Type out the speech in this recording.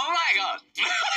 Oh my god!